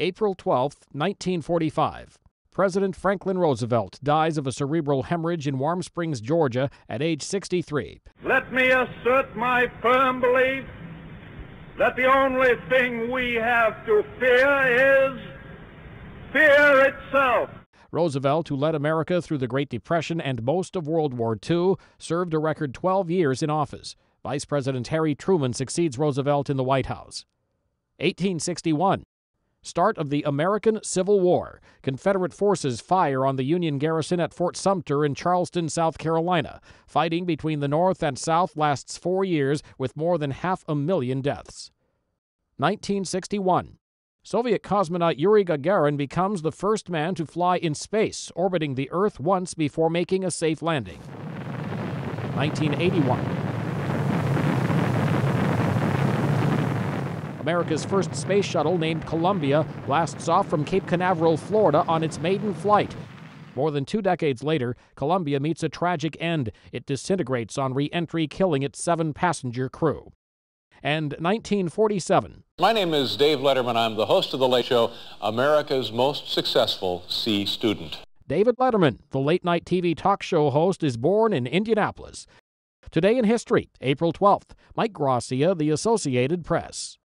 April 12, 1945. President Franklin Roosevelt dies of a cerebral hemorrhage in Warm Springs, Georgia, at age 63. Let me assert my firm belief that the only thing we have to fear is fear itself. Roosevelt, who led America through the Great Depression and most of World War II, served a record 12 years in office. Vice President Harry Truman succeeds Roosevelt in the White House. 1861. Start of the American Civil War. Confederate forces fire on the Union garrison at Fort Sumter in Charleston, South Carolina. Fighting between the North and South lasts four years with more than half a million deaths. 1961. Soviet cosmonaut Yuri Gagarin becomes the first man to fly in space, orbiting the Earth once before making a safe landing. 1981. America's first space shuttle, named Columbia, blasts off from Cape Canaveral, Florida, on its maiden flight. More than two decades later, Columbia meets a tragic end. It disintegrates on re entry, killing its seven passenger crew. And 1947. My name is Dave Letterman. I'm the host of The Late Show, America's most successful C student. David Letterman, the late night TV talk show host, is born in Indianapolis. Today in History, April 12th, Mike Gracia, The Associated Press.